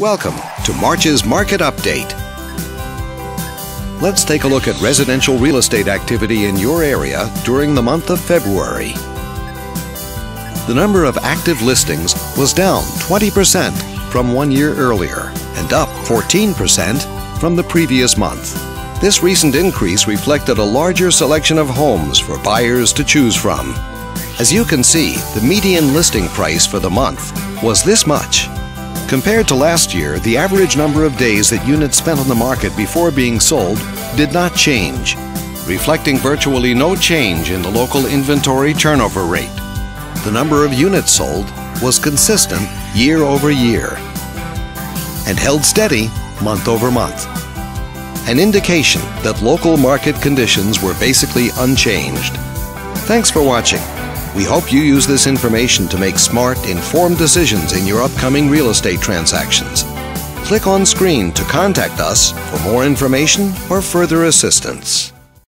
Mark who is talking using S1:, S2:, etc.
S1: Welcome to March's Market Update. Let's take a look at residential real estate activity in your area during the month of February. The number of active listings was down 20% from one year earlier and up 14% from the previous month. This recent increase reflected a larger selection of homes for buyers to choose from. As you can see, the median listing price for the month was this much Compared to last year, the average number of days that units spent on the market before being sold did not change, reflecting virtually no change in the local inventory turnover rate. The number of units sold was consistent year over year and held steady month over month. An indication that local market conditions were basically unchanged. Thanks for watching. We hope you use this information to make smart, informed decisions in your upcoming real estate transactions. Click on screen to contact us for more information or further assistance.